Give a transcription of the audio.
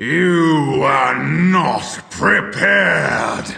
You are not prepared!